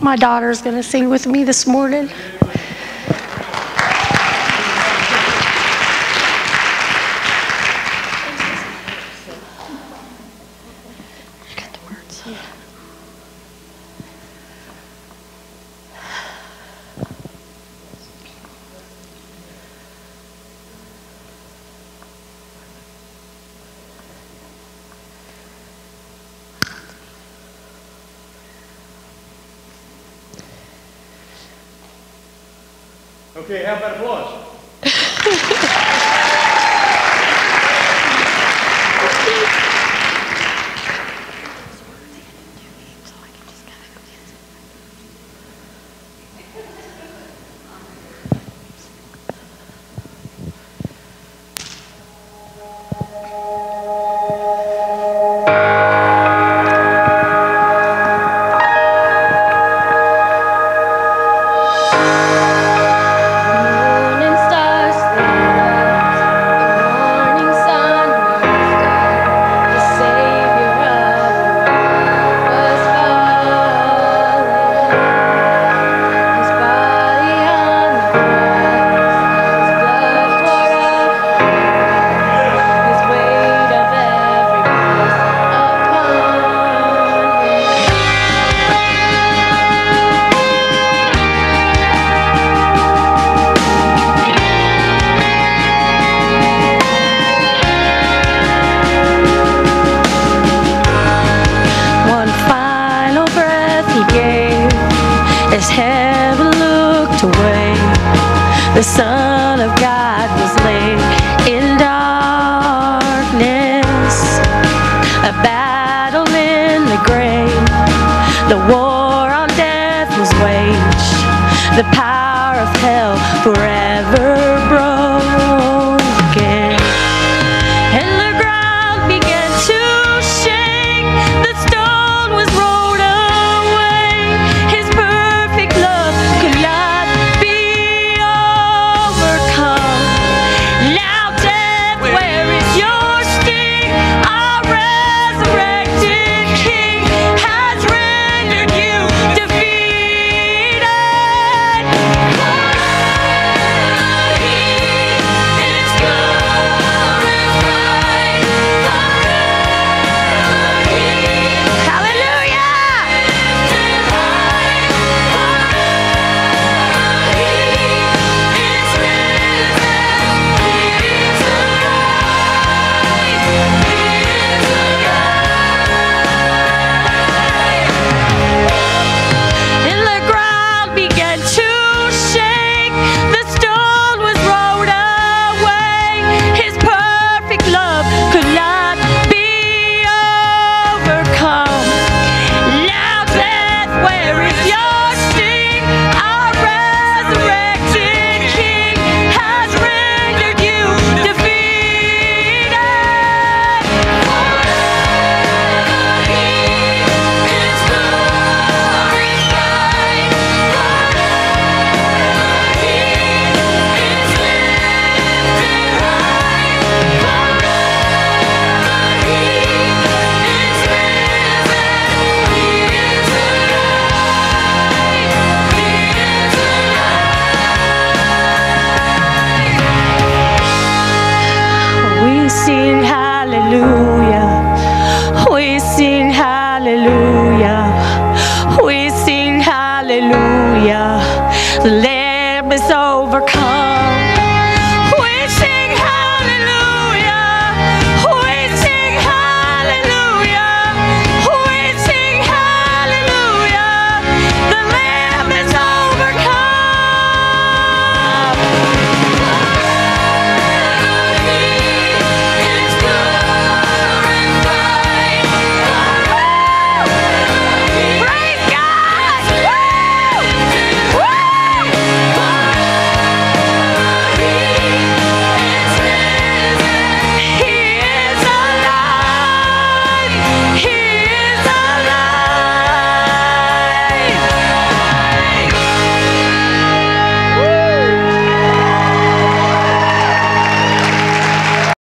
My daughter's going to sing with me this morning. Okay, how about applause? Son of God was laid in darkness, a battle in the grave. The war on death was waged, the power of hell forever broke. sing hallelujah.